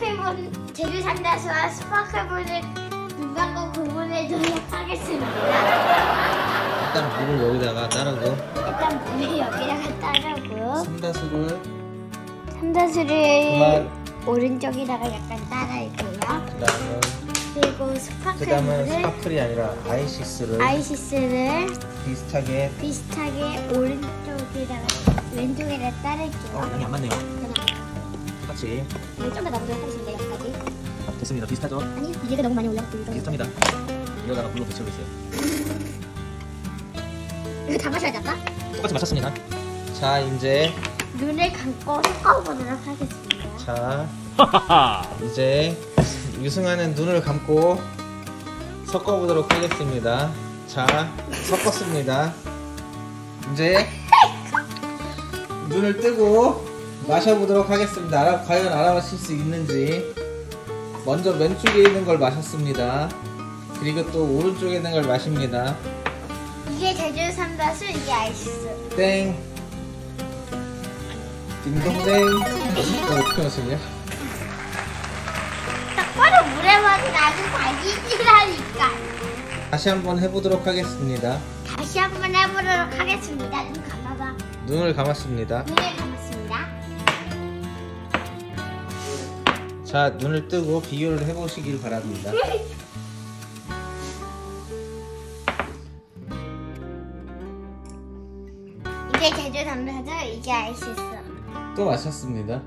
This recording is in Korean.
스파클본 제주 삼다수와 스파클본을 눈감고 구분해 주도록 하겠습니다. 일단 물을 여기다가 따르고 일단 물을 여기다가 따르고 삼다수를 삼다수를 그만 오른쪽에다가 약간 따라있고요. 그다음은 그리고 그다음은 스파클본을 스파클이 아니라 아이시스를 아이시스를 비슷하게 비슷하게 오른쪽에다가 왼쪽에다 어 따를게요. 양이 안 맞네요 똑같이 이거 좀더 넣어보도록 하겠습니다. 여기까지. 됐습니다. 비슷하죠? 아니 이제가 너무 많이 올라갔고 비슷합니다. 이거다가 물로 데쳐보세요. 이거 다 마셔야 될까? 똑같이 맞췄습니다. 자 이제 눈을 감고 섞어보도록 하겠습니다. 자 이제 유승아는 눈을 감고 섞어보도록 하겠습니다. 자 섞었습니다. 이제 눈을 뜨고 마셔보도록 하겠습니다. 알아, 과연 알아마실 수 있는지. 먼저 왼쪽에 있는 걸 마셨습니다. 그리고 또 오른쪽에 있는 걸 마십니다. 이게 제주 삼다수, 이게 아이시스. 땡. 딩동댕 어, 어떻게 마시냐? 똑바로 물에만 나도 달기지라니까. 다시 한번 해보도록 하겠습니다. 다시 한번 해보도록 하겠습니다. 눈 감아봐. 눈을 감았습니다. 눈을 감았 자 눈을 뜨고 비교를 해보시길 바랍니다. 이게 제주 삼다수, 이게 아이시스. 또 마셨습니다